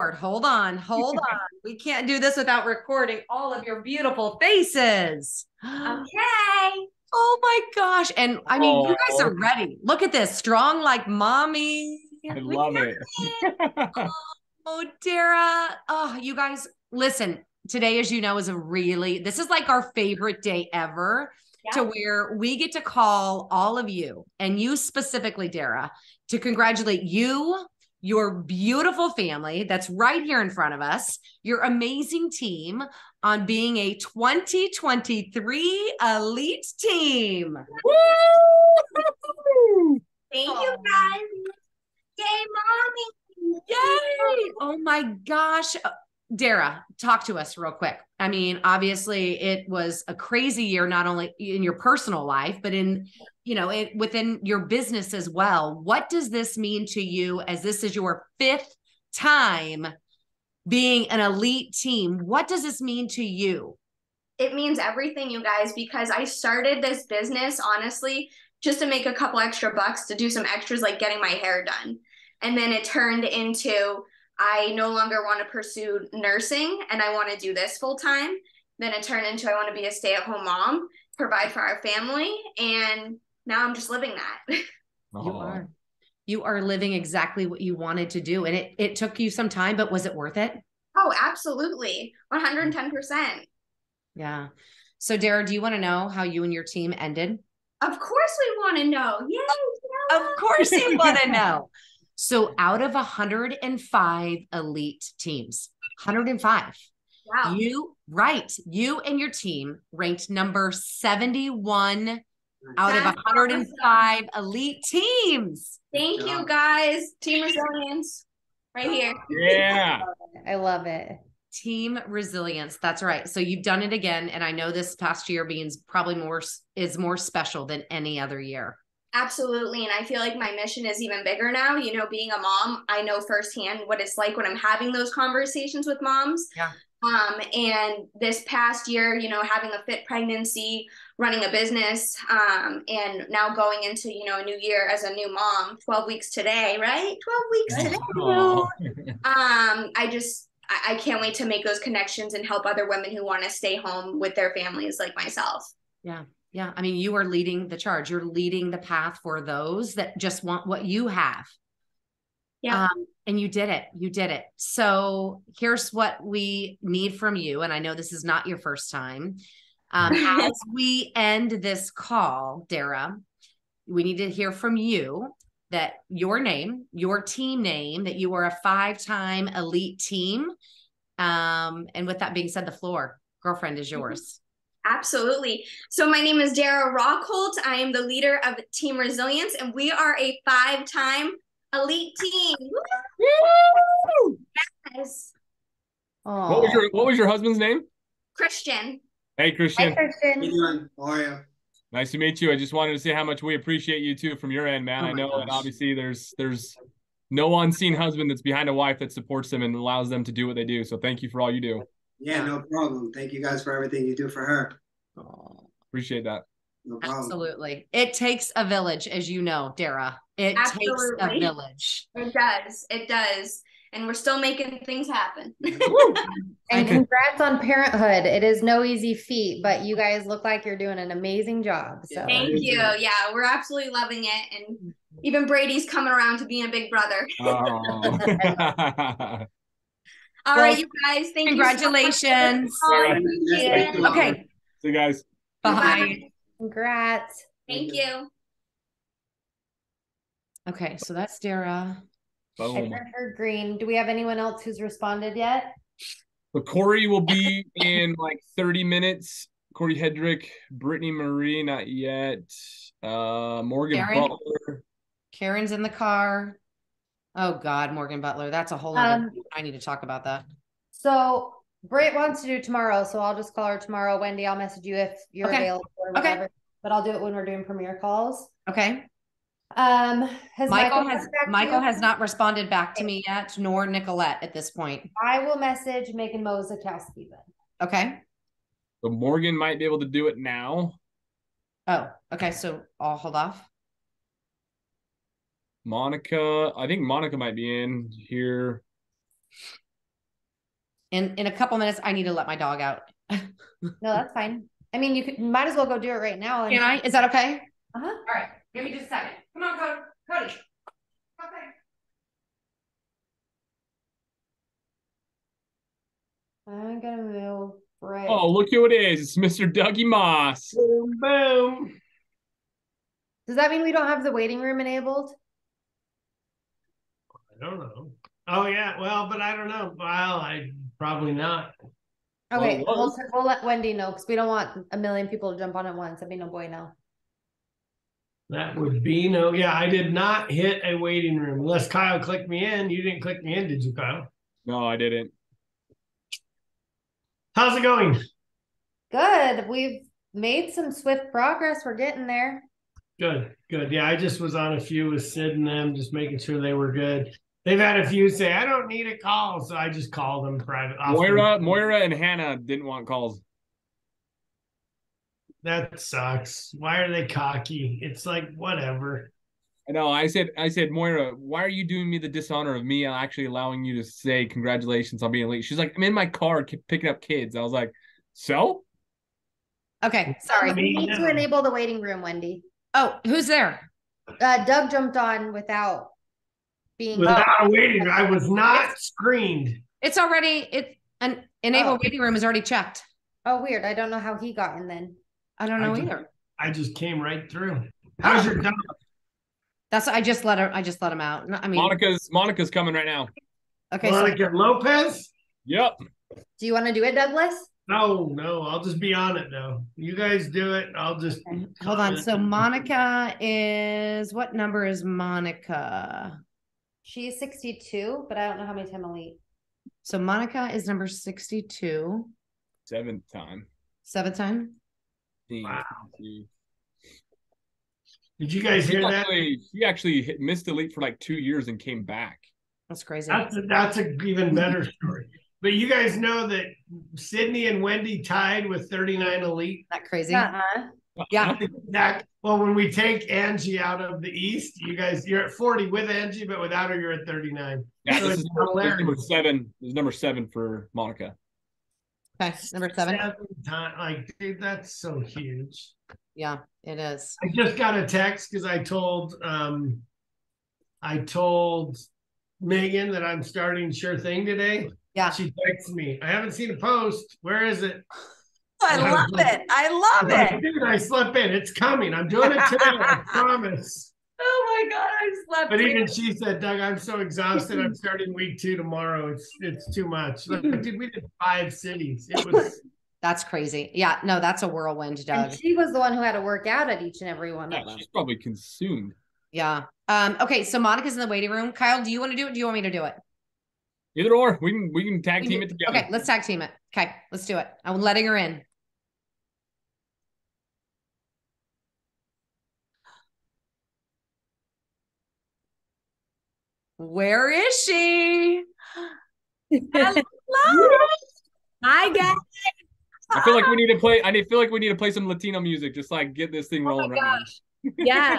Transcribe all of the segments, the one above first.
Hold on, hold on. We can't do this without recording all of your beautiful faces. Okay. Oh my gosh. And I mean, you guys are oh. ready. Look at this strong like mommy. I love it. Oh, Darah. Oh, you guys, listen, today, as you know, is a really, this is like our favorite day ever to where we get to call all of you and you specifically, Darah, to congratulate you, your beautiful family that's right here in front of us, your amazing team on being a 2023 elite team. Woo! Thank you guys. Yay, mommy. Yay! Oh my gosh. Darah, talk to us real quick. I mean, obviously it was a crazy year, not only in your personal life, but in, you know, it within your business as well. What does this mean to you as this is your fifth time being an elite team? What does this mean to you? It means everything, you guys, because I started this business honestly just to make a couple extra bucks to do some extras like getting my hair done. And then it turned into I no longer want to pursue nursing and I want to do this full time. Then it turned into I want to be a stay at home mom, provide for our family. And now I'm just living that. You are. You are living exactly what you wanted to do. And it it took you some time, but was it worth it? oh, absolutely. 110%. Yeah. So Darah, do you want to know how you and your team ended? Of course we want to know. Yay. Of course you want to know. So out of 105 elite teams, 105, Wow. you right, you and your team ranked number 71 out of That's 105 elite teams. Thank you guys. Team resilience right here. Yeah. I love it. Team resilience. That's right. So you've done it again and I know this past year being probably more is more special than any other year. Absolutely. And I feel like my mission is even bigger now. You know, being a mom, I know firsthand what it's like when I'm having those conversations with moms. Yeah. Um, and this past year, you know, having a fit pregnancy, running a business, um, and now going into, you know, a new year as a new mom, 12 weeks today, right? 12 weeks today. Um, I just I, I can't wait to make those connections and help other women who want to stay home with their families like myself. Yeah. Yeah. I mean, you are leading the charge. You're leading the path for those that just want what you have. Yeah. Um, and you did it. You did it. So here's what we need from you. And I know this is not your first time. Um, as we end this call, Darah, we need to hear from you that your name, your team name, that you are a five time elite team. Um, and with that being said, the floor, girlfriend, is yours. Absolutely. So my name is Darah Rockholt. I am the leader of Team Resilience, and we are a five-time elite team. Yes. What was your What was your husband's name? Christian. Hey, Hi, Christian. How you Christian. doing? How are you? Nice to meet you. I just wanted to say how much we appreciate you too from your end, man. Oh I my know that gosh. obviously there's there's no unseen husband that's behind a wife that supports them and allows them to do what they do. So thank you for all you do. Yeah, no problem. Thank you guys for everything you do for her. Appreciate that. No problem. Absolutely. It takes a village, as you know, Darah. It takes a Absolutely. village. It does. It does. And we're still making things happen. And congrats on parenthood. It is no easy feat, but you guys look like you're doing an amazing job. So Thank you. Yeah, we're absolutely loving it. And even Brady's coming around to being a big brother. Oh. All Well, right, you guys. Thank you. so much for the Congratulations. call. Alright. Okay. See you guys. Bye. congrats. Thank you. Okay. So that's Darah. I Boom. sent her green. Do we have anyone else who's responded yet? So Corey will be in like 30 minutes. Corey Hedrick, Brittany Marie, not yet. Uh Morgan Karen? Butler. Karen's in the car. Oh God, Morgan Butler. That's a whole other. Um, I need to talk about that. So Britt wants to do tomorrow, so I'll just call her tomorrow. Wendy, I'll message you if you're Okay. available or Okay. But I'll do it when we're doing premiere calls. Okay. Um, has Michael has gotten back to Michael has not responded back to me yet, nor Nicolette at this point. I will message Megan Mosakowski then. Okay. So Morgan might be able to do it now. Oh, okay. So I'll hold off. Monica, I think Monica might be in here. in in a couple minutes, I need to let my dog out. No, that's fine. I mean, you could might as well go do it right now. And, Can I? Is that okay? Uh-huh. All right. Give me just a second. Come on, Cody. Cody. Okay. I'm gonna move right. Oh, look who it is. It's Mr. Dougie Moss. Boom, boom. Does that mean we don't have the waiting room enabled? I don't know. Oh yeah, well, but I don't know. Well, I probably not. Okay, it we'll, we'll let Wendy know because we don't want a million people to jump on at once. That'd be no boy now. That would be no. Yeah, I did not hit a waiting room unless Kyle clicked me in. You didn't click me in, did you, Kyle? No, I didn't. How's it going? Good. We've made some swift progress. We're getting there. Good, good. Yeah, I just was on a few with Sid and them, just making sure they were good. They've had a few say, I don't need a call. So I just called them private. Moira, the- Moira, and Hannah didn't want calls. That sucks. Why are they cocky? It's like, whatever. I know. I said, I said, Moira, why are you doing me the dishonor of me actually allowing you to say congratulations on being late? She's like, I'm in my car ki- picking up kids. I was like, so? Okay. Sorry. We need to enable the waiting room, Wendy. Oh, who's there? Uh, Doug jumped on without being. Without a waiting, I was not screened. It's already it an enable Oh. waiting room is already checked. Oh, weird. I don't know how he got in then. I don't know I just- either. I just came right through. How's your dog? That's I just let her. I just let him out. I mean, Monica's Monica's coming right now. okay. So Monica Lopez? Yep. Do you want to do it, Douglas? No, no, I'll just be on it though. You guys do it. I'll just hold on. So Monica is what number is Monica? She's 62, but I don't know how many time elite. So Monica is number sixty-two. Seventh time. Seventh time. Wow. Did you guys hear that? actually, she actually hit, missed elite for like two years and came back. That's crazy. That's a, that's a even better story. But you guys know that Sydney and Wendy tied with 39 elite. that crazy. Uh-uh. Yeah. That well, when we take Angie out of the East, you guys you're at 40 with Angie, but without her, you're at 39. Yeah, So this is, this is number hilarious. seven. This is number seven for Monica. Okay. Number seven. time, like dude, that's so huge. Yeah, it is. I just got a text because I told um I told Megan that I'm starting sure thing today. Yeah. She texts me. I haven't seen a post. Where is it? I love it. I I'm love like, Dude, I slept in. It's coming. I'm doing it today. I promise. Oh my god, I slept. But in. even she said, Doug, I'm so exhausted. I'm starting week two tomorrow. It's it's too much. Like, dude, we did five cities. It was That's crazy. Yeah, no, that's a whirlwind, Doug. And she was the one who had to work out at each and every one Yeah, of them. she's probably consumed. Yeah. Um, okay, so Monica's in the waiting room. Kyle, do you want to do it? Do you want me to do it? Either or, we can we can tag We team do- it together. Okay, let's tag team it. Okay, let's do it. I'm letting her in. Where is she? Hello. Hi guys. I feel like we need to play. I feel like we need to play some Latino music, just like get this thing Oh rolling my right now. gosh. Yeah.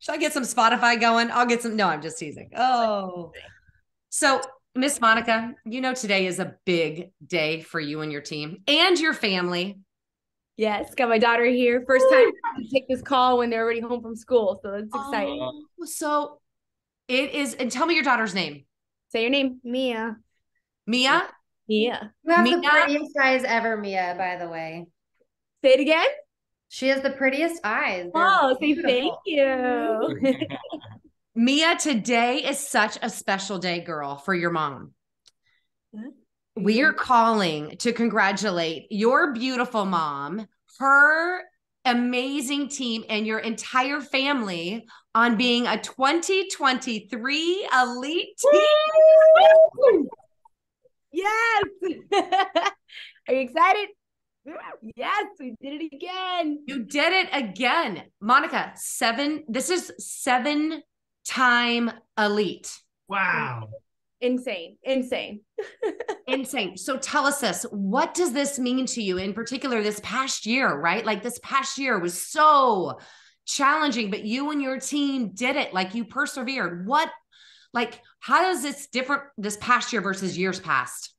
Should I get some Spotify going? I'll get some. No, I'm just teasing. Oh. So, Miss Monica, you know today is a big day for you and your team and your family. yes, got my daughter here. First time to take this call when they're already home from school. So that's oh, exciting. Oh, so it is, and tell me your daughter's name. Say your name. Mia. Mia? Mia. You have the prettiest eyes ever, Mia, by the way. Say it again. She has the prettiest eyes. They're Oh, say thank you. Mia, today is such a special day, girl, for your mom. We are calling to congratulate your beautiful mom, her amazing team, and your entire family on being a 2023 Elite Team. Yes. Are you excited? Yes, we did it again. You did it again. Monica, seven, this is seven time Elite. wow. Insane. Insane. Insane. So tell us this. What does this mean to you in particular this past year, right? Like this past year was so challenging, but you and your team did it. Like you persevered. What like how does this different this past year versus years past?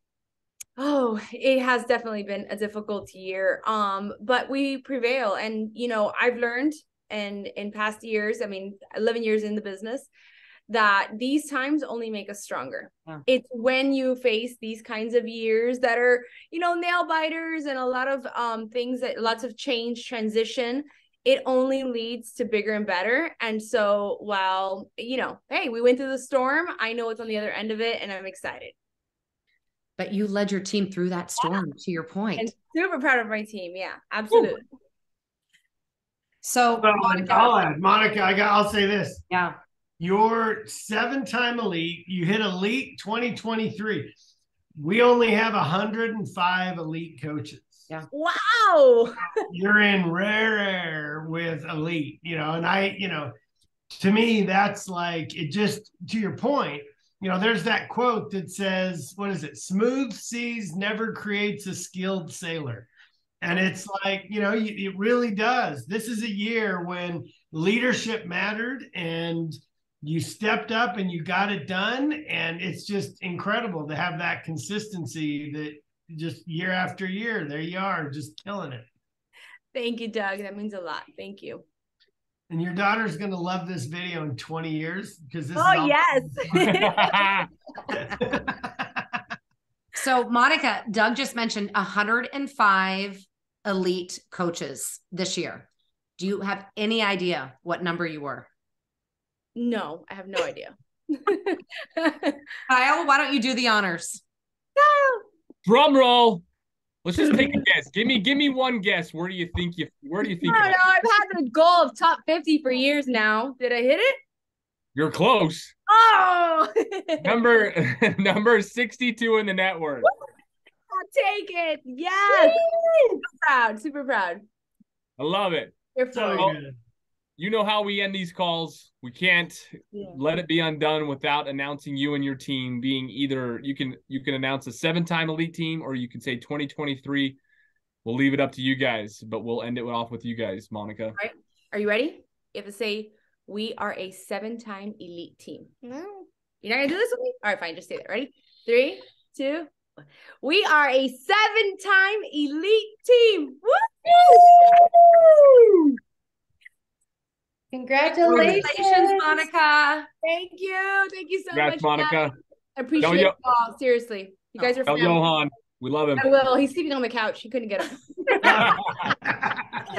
Oh, it has definitely been a difficult year. Um, but we prevail. And you know, I've learned and in past years, I mean, 11 years in the business, that these times only make us stronger. Yeah. It's when you face these kinds of years that are, you know, nail biters and a lot of um things that lots of change, transition, it only leads to bigger and better. And so while, you know, hey, we went through the storm, I know it's on the other end of it and I'm excited. But you led your team through that storm to your point. And super proud of my team. Yeah, absolutely. so Well, Monica, I'll add, Monica, I got. I'll say this: yeah. You're seven-time elite. You hit elite 2023. We only have 105 elite coaches. Yeah. Wow. You're in rare air with elite, you know, and I, you know, to me, that's like it just to your point, you know, there's that quote that says, what is it? Smooth seas never creates a skilled sailor. And it's like, you know, it really does. This is a year when leadership mattered and you stepped up and you got it done. And it's just incredible to have that consistency that just year after year, there you are, just killing it. Thank you, Doug. That means a lot. Thank you. And your daughter's gonna love this video in 20 years because this Oh, is yes. yes. So Monica, Doug just mentioned 105 elite coaches this year. Do you have any idea what number you were? No, I have no idea. Kyle, why don't you do the honors? Drum roll. Let's just take a guess. Give me, give me one guess. Where do you think you? Where do you I think? don't know. I've had the goal of top 50 for years now. Did I hit it? You're close. Oh, Number number sixty-two in the network. I'll take it. Yes. Super proud. Super proud. I love it. You're so You know how we end these calls. We can't Yeah. let it be undone without announcing you and your team being either you can you can announce a seven-time elite team or you can say 2023. We'll leave it up to you guys, but we'll end it off with you guys, Monica. Are you ready? You have to say, we are a seven time elite team. No. You're not going to do this with me? All right, fine. Just say that. Ready? Three, two, one. We are a seven time elite team. Woo! Congratulations. Congratulations, Monica. Thank you. Thank you so Congrats, much. Monica. guys. I appreciate Yo, yo. it all. Seriously. You guys are Tell family. Johan, we love him. I will. He's sleeping on the couch. He couldn't get up.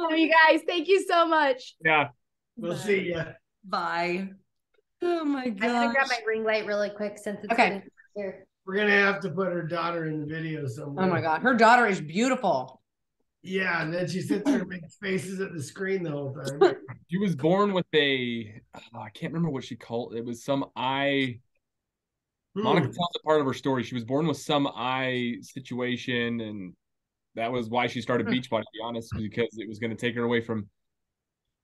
Love you guys. Thank you so much. Yeah. we'll see you. Bye. Oh my god. I'm gonna grab my ring light really quick since it's Okay. here. We're gonna have to put her daughter in the video somewhere. Oh my god, her daughter is beautiful. Yeah, and then she sits there and makes faces at the screen the whole time. She was born with a oh, I can't remember what she called it was some eye Monica Hmm. tells a part of her story. She was born with some eye situation, and that was why she started Hmm. Beachbody. To be honest, because it was going to take her away from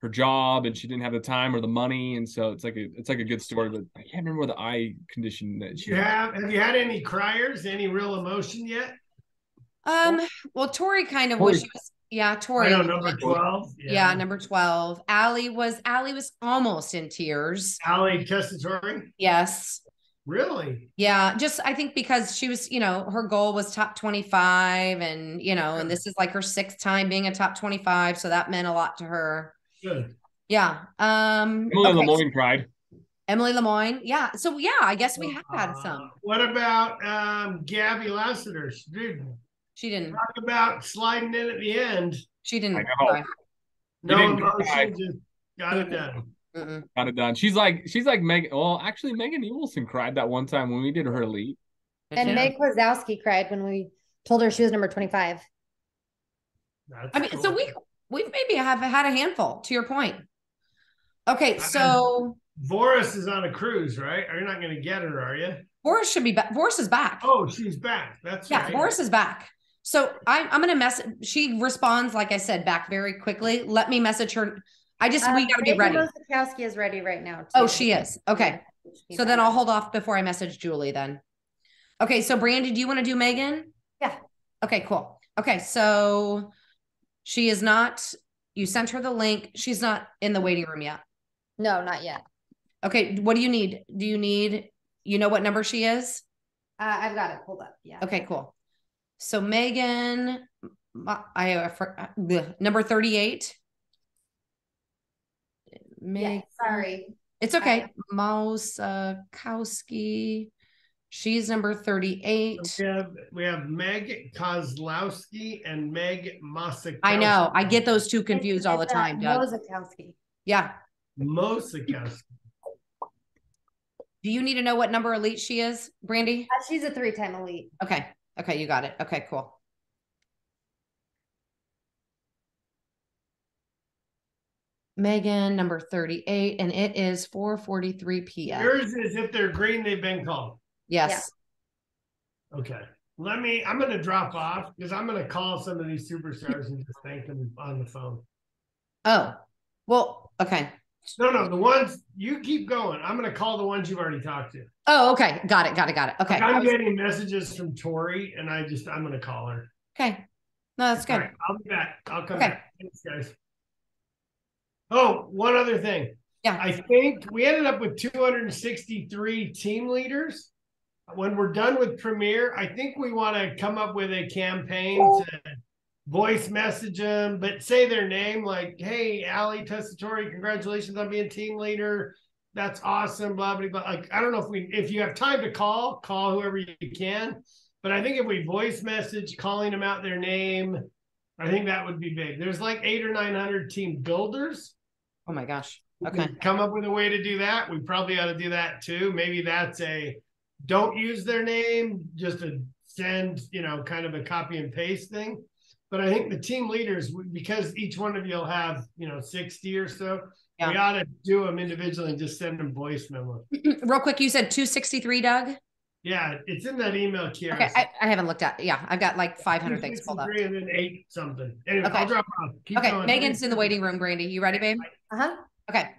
her job, and she didn't have the time or the money, and so it's like a it's like a good story. But I can't remember the eye condition that she You had. have have you had any criers, any real emotion yet? Um, well, Tori kind of was. Tori. She was yeah, I Tori. know number 12. yeah. number 12. Allie was Allie was almost in tears. Ali Testatori. Yes. Really? Yeah, just I think because she was, you know, her goal was top 25 and, you know, and this is like her sixth time being a top 25, so that meant a lot to her. Good. Yeah. Um Emily okay, Lemoyne cried. Emily Lemoyne. Yeah. So yeah, I guess we have had Uh, some. What about um, Gabby Lassiter? Dude, She didn't talk about sliding in at the end. she didn't I know. cry. No didn't cry. emotion, just got it done. Mm-mm. Got it done. She's like she's like Megan. Well, actually, Megan Eagleson cried that one time when we did her elite. And Yeah. Meg Wazowski cried when we told her she was number 25. That's I mean, so we we've maybe have had a handful to your point. Okay, so Voris is on a cruise, right? Are you not going to get her? Are you? Voris should be back. Voris is back. Oh, she's back. That's yeah, right. Voris is back. So I'm I'm gonna message. She responds, like I said, back very quickly. Let me message her. I just we Uh, gotta be ready. Mosikowski is ready right now. Too. Oh, she is. Okay. So then I'll hold off before I message Julie then. Okay, so Brandy, do you want to do Megan? Yeah. Okay, cool. Okay, so she is not, you sent her the link. She's not in the waiting room yet. No, not yet. Okay, what do you need? Do you need, you know what number she is? Uh, I've got it pulled up. Yeah. Okay, cool. So Megan, I, for, uh, number 38. Yeah. Meg, Sorry. it's okay. Mousekowski. She's number 38. We have we have Meg Kozlowski and Meg Mosikowski. I know. I get those two confused all the It's, uh, time, Doug. Mozakowski. Yeah. Mosikowski. Do you need to know what number elite she is, Brandy? Uh, She's a three-time elite. Okay. Okay, you got it. Okay, cool. Megan, number 38, and it is 4:43 p.m. Yours is if they're green, they've been called. Yes. Okay. Let me. I'm going to drop off because I'm going to call some of these superstars and just thank them on the phone. Oh. Well, okay. No, no, the ones you keep going. I'm going to call the ones you've already talked to. Oh, okay. Got it. Got it. Got it. Okay. I I'm was- getting messages from Tori, and I just I'm going to call her. okay. No, that's good. right, I'll be back. I'll come Okay. back. Thanks, guys. Oh, one other thing. Yeah. I think we ended up with 263 team leaders. When we're done with Premiere, I think we want to come up with a campaign to voice message them, but say their name like, hey, Ali Testatori, congratulations on being team leader. That's awesome, blah, blah, blah. Like, I don't know if we if you have time to call, call whoever you can. But I think if we voice message calling them out their name, I think that would be big. There's like eight or nine hundred team builders. Oh my gosh. Okay. Come up with a way to do that. We probably ought to do that too. Maybe that's a don't use their name, just a send, you know, kind of a copy and paste thing. But I think the team leaders, because each one of you will have, you know, 60 or so, we Yeah. ought to do them individually and just send them voice memo. Real quick, you said 263, Doug? Yeah, it's in that email, Kiara. Okay. I, I haven't looked at Yeah, I've got like 500 things pulled up. 263 and then eight something. Anyway, Okay. I'll drop off. Keep Okay. going. Megan's in the waiting room, Brandy. You ready, babe? Uh-huh. Okay.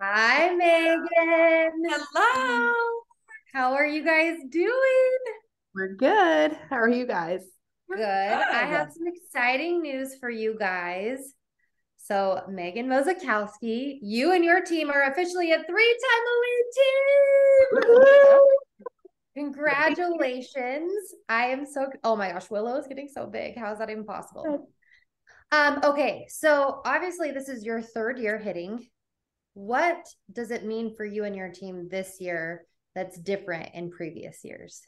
Hi, Megan. Hello. How are you guys doing? We're good. How are you guys? Good. I have some exciting news for you guys. So, Megan Mozakowski, you and your team are officially a three-time elite team. Congratulations. I am so oh my gosh, Willow is getting so big. How is that even possible? Um, okay, so obviously this is your third year hitting. What does it mean for you and your team this year that's different in previous years?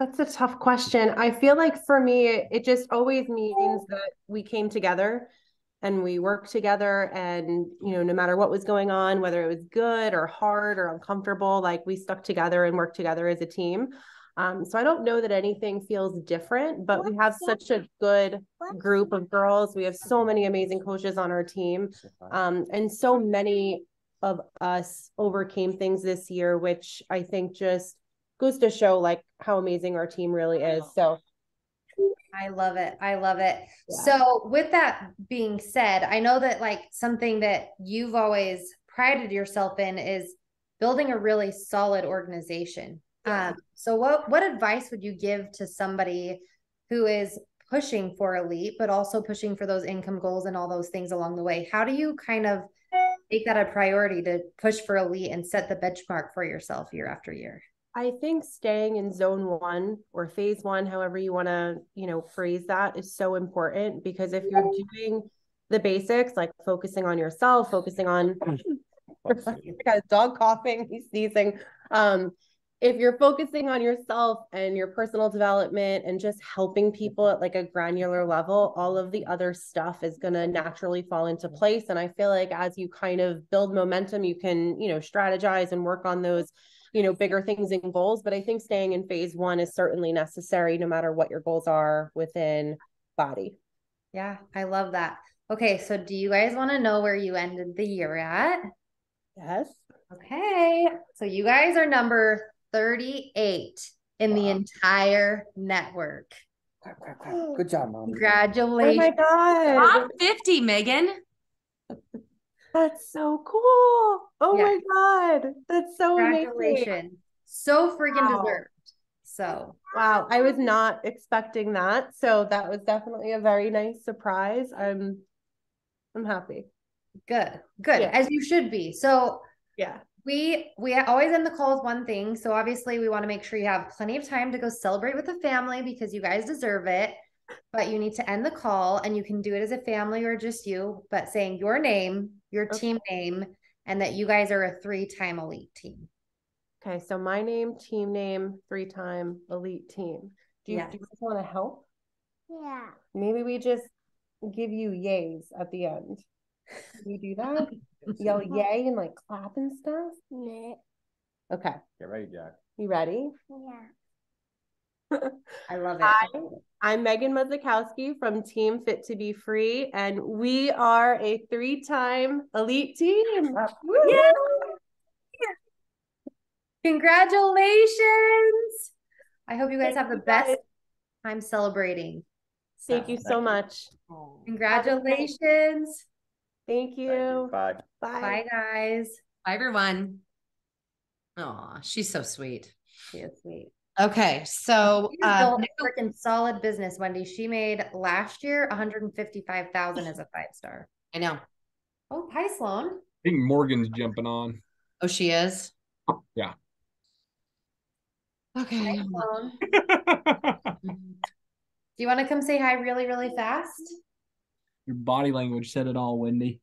That's a tough question. I feel like for me, it, just always means that we came together and we worked together and, you know, no matter what was going on, whether it was good or hard or uncomfortable, like we stuck together and worked together as a team. Um, so I don't know that anything feels different, but we have such a good group of girls. We have so many amazing coaches on our team. Um, and so many of us overcame things this year, which I think just goes to show like how amazing our team really is. So I love it. I love it. Yeah. So, with that being said, I know that like something that you've always prided yourself in is building a really solid organization. Um, so what what advice would you give to somebody who is pushing for elite, but also pushing for those income goals and all those things along the way? How do you kind of make that a priority to push for elite and set the benchmark for yourself year after year? I think staying in zone one or phase one, however you want to, you know, phrase that is so important because if you're doing the basics, like focusing on yourself, focusing on got a dog coughing, he's sneezing. Um, if you're focusing on yourself and your personal development and just helping people at like a granular level, all of the other stuff is going to naturally fall into place. And I feel like as you kind of build momentum, you can, you know, strategize and work on those, you know, bigger things and goals. But I think staying in phase one is certainly necessary no matter what your goals are within body. Yeah, I love that. Okay, so do you guys want to know where you ended the year at? Yes. Okay. So you guys are number 38 in the entire network. Good job, mom. Congratulations. Oh Congratulations. my God. Top 50, Megan. That's so cool. Oh Yeah. my God. That's so amazing. So freaking Wow. deserved. So Wow, I was not expecting that. So that was definitely a very nice surprise. I'm I'm happy. good, good, Yeah. as you should be. So Yeah. We we always end the call with one thing. So obviously we want to make sure you have plenty of time to go celebrate with the family because you guys deserve it. But you need to end the call and you can do it as a family or just you, but saying your name, your Okay. team name, and that you guys are a three-time elite team. Okay, so my name, team name, three time elite team. Do you, Yes. do you guys want to help? Yeah. Maybe we just give you yays at the end. Can you do that? Yell yay and like clap and stuff? Yeah. Okay, Get ready, Jack. you ready? Yeah. I love it. Hi, I'm Megan Muzikowski from Team Fit to Be Free, and we are a three time elite team. Yeah. Congratulations. I hope you guys Thank have the you, best guys. time celebrating. Thank you so much. Congratulations. Thank Thank you. you. Bye. Bye. Bye, guys. Bye, everyone. Oh, she's so sweet. She is sweet. Okay, so She's uh, built a freaking solid business, Wendy. She made last year 155,000 as a five star. I know. Oh, hi, Sloan. I think Morgan's jumping on. Oh, she is. Yeah. Hi, Okay. Sloan. Do you want to come say hi really, really fast? Your body language said it all, Wendy.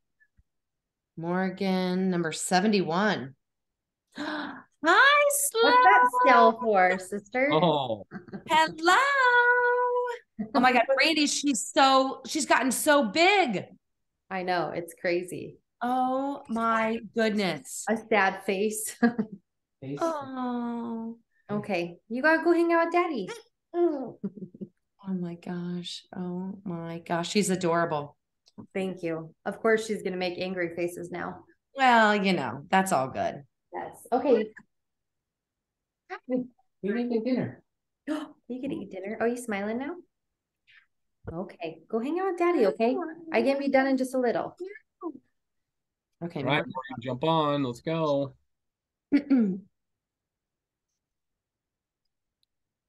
Morgan, number 71. Hi, Sloan. What's that spell for, sister? Oh, Hello. Oh my God, Brandy, she's so, she's gotten so big. I know, it's crazy. Oh my goodness. A sad face. Oh, okay, you gotta go hang out with daddy. Oh my gosh. Oh my gosh. She's adorable. Thank you. Of course, she's gonna make angry faces now. Well, you know, that's all good. Yes. Okay. We didn't get dinner. You can eat dinner. Oh, you smiling now? Okay, go hang out with daddy, okay? I can be done in just a little. Okay. all right, Morgan, jump on. Let's go.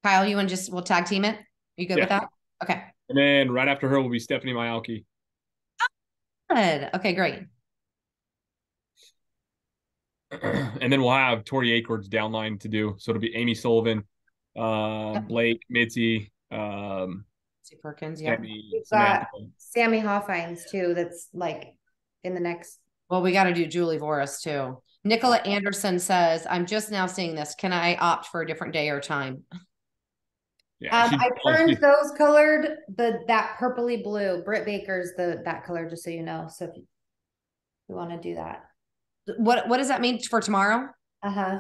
Kyle, you want to just, we'll tag team it? You good with that? Okay. And then right after her will be Stephanie Myalki. Good. Okay, great. and then we'll have Tori Acords downline to do. So it'll be Amy Sullivan, uh, Yep. Blake, Mitzi, um, See Perkins. Yeah. Sammy, We've Samantha. Sammy Hoffines too, that's like in the next. Well, we got to do Julie Voris too. Nicola Anderson says, I'm just now seeing this. Can I opt for a different day or time? Yeah, Um, I turned those colored, the, that purpley blue, Britt Baker's the, that color, just so you know, so if you. You wanna do that, What what does that mean for tomorrow? uh-huh,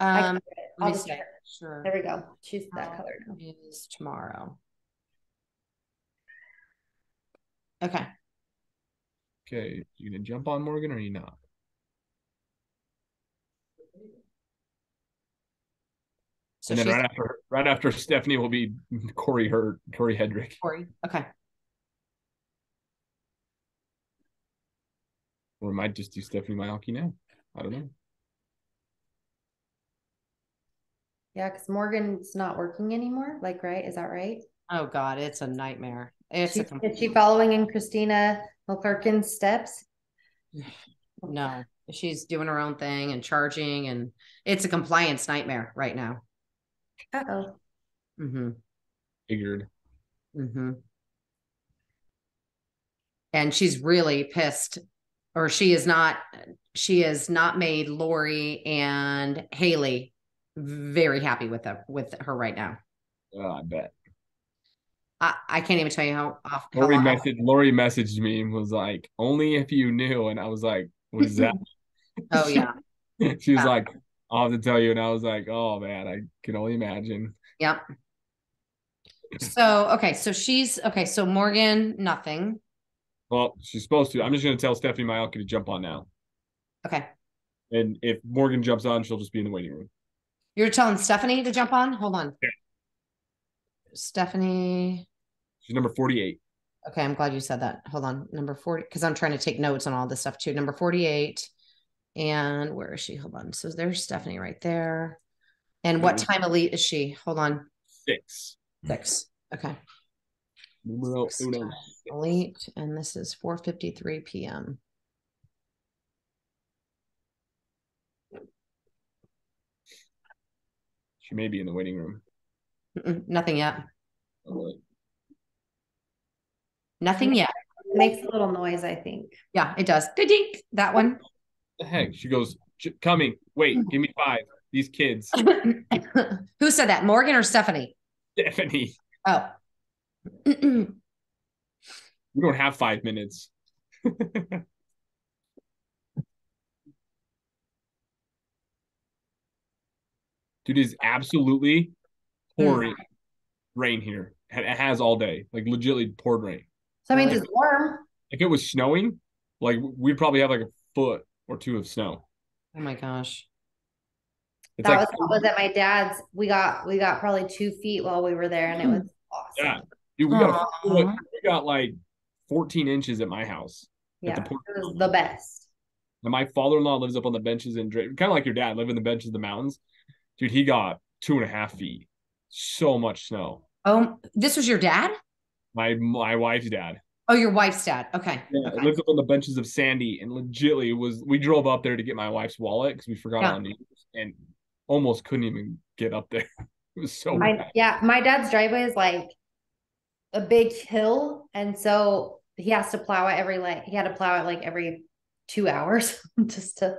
Um do it. let I'll just. Sure. there we go, she's that color. Is tomorrow. Okay. Okay, you gonna jump on Morgan or are you not? So and then right after right after Stephanie will be Corey Hurt, Corey Hedrick. Corey. Okay. Or we might just do Stephanie Myalki now. I don't know. Yeah, cause Morgan's not working anymore, like, right, is that right? Oh God, it's a nightmare. It's a She- com- Is she following in Christina McClurkin's steps? no. She's doing her own thing and charging, and it's a compliance nightmare right now. Uh-oh, Mm-hmm. Figured. Mm-hmm. And she's really pissed, or she is not. She has not made Lori and Haley very happy with them with her right now. Oh, I bet. I, I can't even tell you how off. How Lori long- messaged Lori messaged me and was like, only if you knew. And I was like, what is that? Oh yeah. she was Yeah. like, I'll have to tell you. And I was like, oh man, I can only imagine. Yep. So okay, so she's okay. So Morgan, nothing. Well, she's supposed to. I'm just gonna tell Stephanie Myalki to jump on now. Okay, And if Morgan jumps on, she'll just be in the waiting room. you're telling Stephanie to jump on. Hold on. Yeah. Stephanie. She's number 48. Okay, I'm glad you said that. Hold on, number forty, because I'm trying to take notes on all this stuff too. Number forty-eight, and where is she? Hold on. So there's Stephanie right there. And what Mhm. time elite is she? Hold on. Six. Six. Okay. Numero uno. Elite. And this is 4:53 p.m. She may be in the waiting room. Mm-mm, nothing yet. Oh, Nothing yet. Makes a little noise, I think. Yeah, it does. Ding. That one. The heck? She goes, coming. Wait, give me five. These kids. Who said that? Morgan or Stephanie? Stephanie, Oh. we don't have five minutes. Dude, is absolutely pouring hmm. rain here. It has all day, like legitly poured rain. So that means it's warm. If it was snowing, like we'd probably have like a foot or two of snow. oh my gosh. It's that like was was at my dad's. We got we got probably two feet while we were there, and it hmm. was awesome. yeah, dude, we got a foot, we got like 14 inches at my house. Yeah, the it was the best. And my father-in-law lives up on the benches in kind of like your dad, live in the benches of the mountains. Dude, he got two and a half feet. So much snow. Oh, this was your dad? My my wife's dad. Oh, your wife's dad. Okay. Yeah, Okay. lives up on the benches of Sandy, and legitly was we drove up there to get my wife's wallet because we forgot Yeah. it on and almost couldn't even get up there. It was so My bad. yeah, my dad's driveway is like a big hill, and so he has to plow it every like he had to plow it like every two hours just to.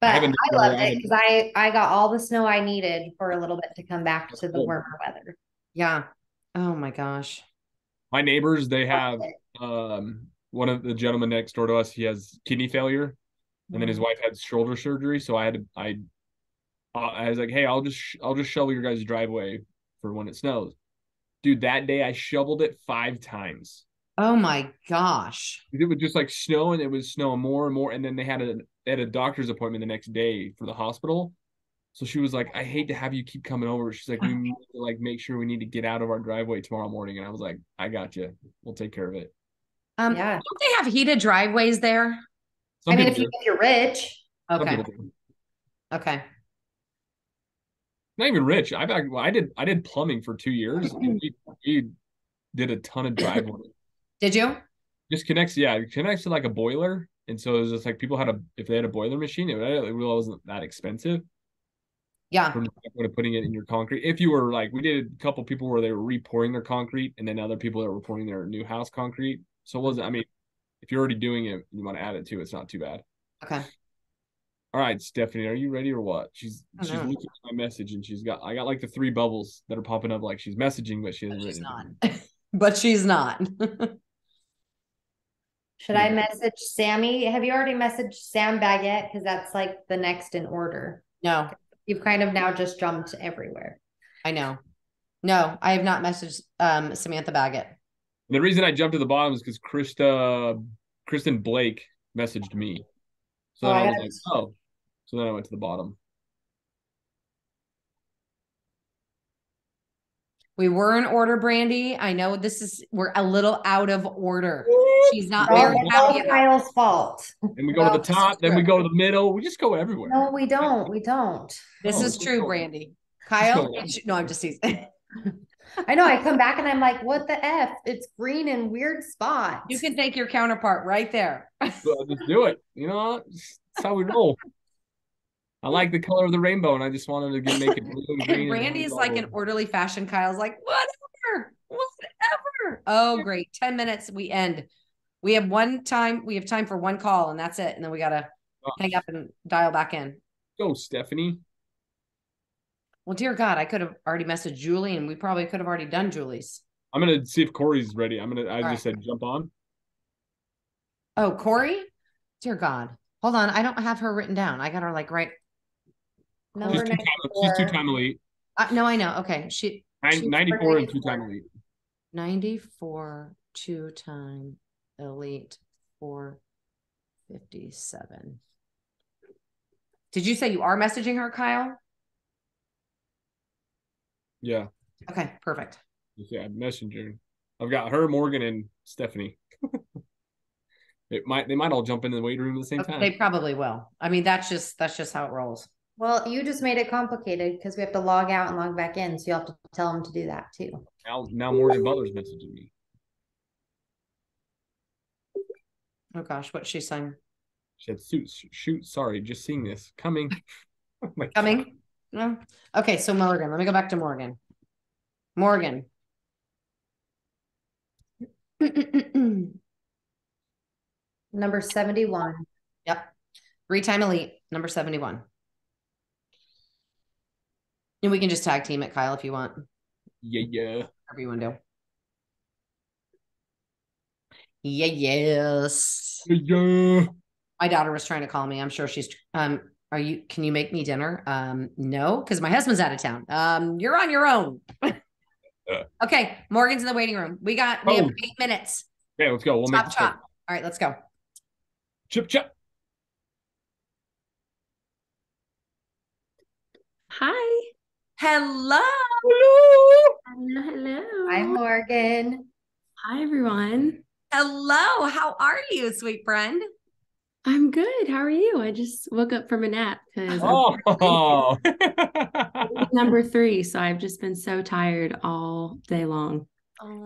But I, haven't- loved it because I I got all the snow I needed for a little bit to come back to the Good. warmer weather. Yeah. Oh my gosh. My neighbors, they have um one of the gentlemen next door to us, he has kidney failure, and then his wife had shoulder surgery. So I had to I I was like, hey, I'll just sh- I'll just shovel your guys' driveway for when it snows. Dude, that day I shoveled it five times. Oh my gosh. It was just like snow and it was snowing more and more. And then they had a they had a doctor's appointment the next day for the hospital. So she was like, I hate to have you keep coming over. She's like, we need to like make sure we need to get out of our driveway tomorrow morning. And I was like, I got you. We'll take care of it. Um, Yeah, don't they have heated driveways there? Some I mean, if, you, if you're rich, Okay. Okay. Not even rich. I've well, I did I did plumbing for two years. and we, we did a ton of driveway. Did you? just connects, yeah, it connects to like a boiler. And so it was just like people had a if they had a boiler machine, it really wasn't that expensive. Yeah. from the standpoint of putting it in your concrete. If you were like, we did a couple people where they were repouring their concrete, and then other people that were pouring their new house concrete. So it wasn't. I mean, if you're already doing it, you want to add it to. It's not too bad. Okay. All right, Stephanie, are you ready or what? She's I she's know. looking at my message, and she's got I got like the three bubbles that are popping up, like she's messaging, but she hasn't But she's written. not. but she's not. should I message Sammy? Have you already messaged Sam Baggett? Because that's like the next in order. no, You've kind of now just jumped everywhere. I know. No, I have not messaged um Samantha Baggett. The reason I jumped to the bottom is because Krista, Kristen Blake messaged me. So Oh, then I I was gotta- like, oh. So then I went to the bottom. We were in order, Brandy. I know this is we're a little out of order. She's not very All, happy all about Kyle's fault. And we go Well, to the top, then we go to the middle. We just go everywhere. No, we don't. We don't. this Oh, is true. Brandy. Kyle, go. no, I'm just teasing. I know. I come back and I'm like, what the F? It's green and weird spots. you can take your counterpart right there. So just do it. You know, that's how we roll. I like the color of the rainbow, and I just wanted to get, make it blue and green. and is like an orderly fashion. Kyle's like, whatever, whatever. Oh, great. 10 minutes, we end. We have one time, we have time for one call, and that's it. And then we gotta over. hang up and dial back in. Go, Stephanie. Well, dear God, I could have already messaged Julie, and we probably could have already done Julie's. I'm gonna see if Corey's ready. I'm gonna. I All just said jump on. Oh, Corey? Dear God. Hold on. I don't have her written down. I got her like right. Number She's two time. She's two time elite. Uh, no, I know. Okay. She Nine- She's 94 and two time elite. 94 two time elite 457. Did you say you are messaging her, Kyle? Yeah. Okay, perfect. Yeah. Messenger. I've got her, Morgan, and Stephanie. it might. They might all jump into the weight room at the same Okay, time. They probably will. I mean, that's just that's just how it rolls. Well, you just made it complicated because we have to log out and log back in. So you have to tell them to do that too. Now, now Morgan Butler's messaging me. Oh gosh, what's she saying? She said, "Shoot, shoot, sorry, just seeing this coming." Oh. Coming? No. Okay, so Morgan, let me go back to Morgan. Morgan. Number 71. Yep. Three-time elite, number 71. And we can just tag team it, Kyle, if you want. Yeah, yeah. Whatever you want to do. Yeah, yes. Yeah. My daughter was trying to call me. I'm sure she's um are you can you make me dinner? Um no, because my husband's out of town. Um you're on your own. okay, Morgan's in the waiting room. We got we have Oh. eight minutes. Okay, let's go. We'll make Chop this chop. All right, let's go. Chip chip. Hi. Hello. Hello. Hello. Hi, Morgan. Hi, everyone. Hello. How are you, sweet friend? I'm good. How are you? I just woke up from a nap because Oh. number three. So I've just been so tired all day long.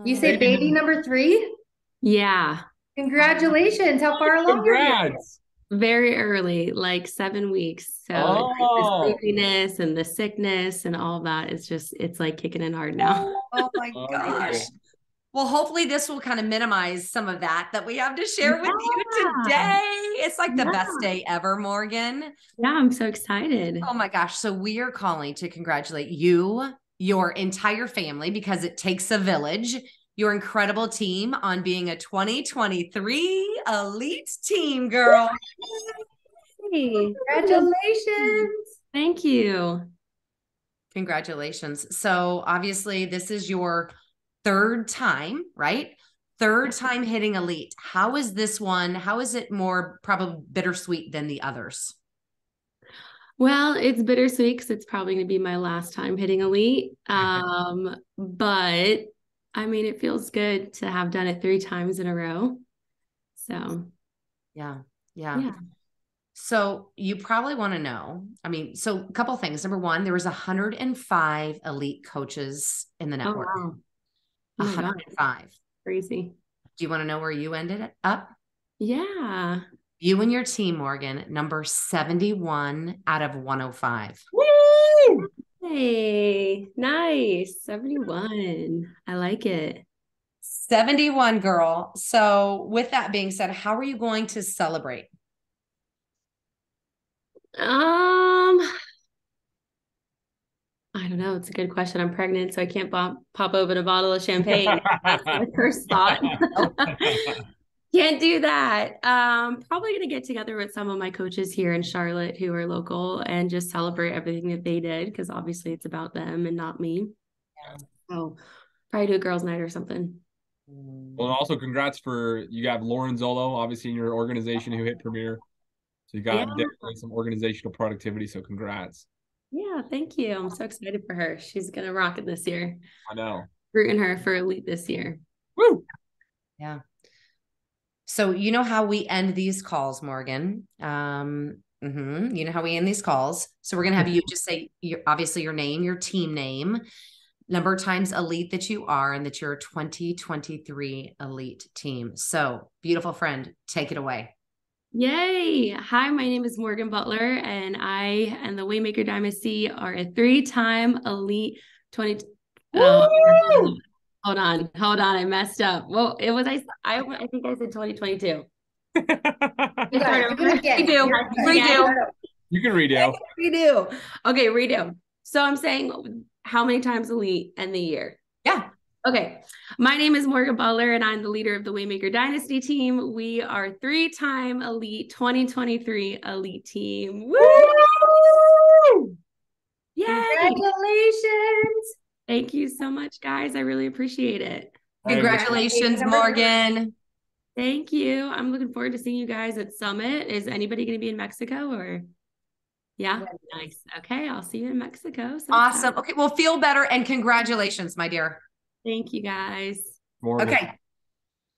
You say baby number three? Yeah. Congratulations. How far along are you? Congrats. Very early, like seven weeks. So Oh. the sleepiness and the sickness and all that is just, it's like kicking in hard now. Oh, oh my Oh, gosh. Well, hopefully this will kind of minimize some of that that we have to share with you today. It's like the best day ever, Morgan. Yeah, I'm so excited. Oh my gosh. So we are calling to congratulate you, your entire family, because it takes a village, your incredible team on being a 2023 elite team, girl. Hey, Congratulations. thank you. Congratulations. So obviously this is your third time, right? Third time hitting elite. How is this one? How is it more probably bittersweet than the others? Well, it's bittersweet because it's probably going to be my last time hitting elite. Um, but I mean, it feels good to have done it three times in a row. So, Yeah. Yeah. yeah. So you probably want to know. I mean, so a couple things. Number one, there was 105 elite coaches in the Oh, network. wow. Oh 105. Crazy. Do you want to know where you ended up? Yeah. You and your team, Morgan, number 71 out of 105. Woo! Hey, nice. 71. I like it. 71 girl. So with that being said, how are you going to celebrate? Um, I don't know. It's a good question. I'm pregnant, so I can't pop, pop open a bottle of champagne. That's my first thought. Can't do that. Um, probably gonna get together with some of my coaches here in Charlotte who are local and just celebrate everything that they did because obviously it's about them and not me. So probably do a girls' night or something. Well, and also congrats for you got Lauren Zolo, obviously in your organization who hit premiere. So you got Yeah. definitely some organizational productivity. So congrats. Yeah, thank you. I'm so excited for her. She's gonna rock it this year. I know. Rooting her for elite this year. Woo! Yeah. So you know how we end these calls, Morgan. Um, mhm, You know how we end these calls. So we're gonna have you just say your obviously your name, your team name, number of times elite that you are, and that you're a 2023 elite team. So beautiful friend, take it away. Yay! Hi, my name is Morgan Butler, and I and the Waymaker Dynasty are a three-time elite 20. uh, hold on, hold on, I messed up. Well, it was I. I, I think I said 2022. You got it. Do it again. Redo, redo, You can redo. redo. Okay, redo. So I'm saying how many times elite and the year. Yeah. Okay. My name is Morgan Butler, and I'm the leader of the Waymaker Dynasty team. We are three-time elite 2023 elite team. Woo! Yay! Congratulations. Thank you so much, guys. I really appreciate it. Congratulations, Morgan. Thank you. I'm looking forward to seeing you guys at Summit. Is anybody going to be in Mexico or? Yeah, nice. Okay, I'll see you in Mexico. So Awesome. Okay, well, feel better and congratulations, my dear. Thank you, guys. Morgan. Okay.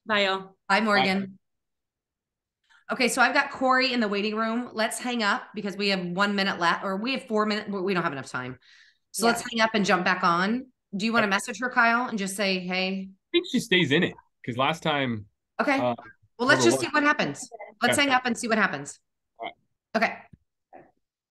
Bye, y'all. Bye, Morgan. Okay, so I've got Corey in the waiting room. Let's hang up because we have one minute left, or we have four minutes. We don't have enough time. So Yeah. let's hang up and jump back on. Do you want to message her, Kyle, and just say, hey? I think she stays in it because last time. Okay. Uh, well, let's number just see what happens. Let's Okay. hang up and see what happens. All right. Okay.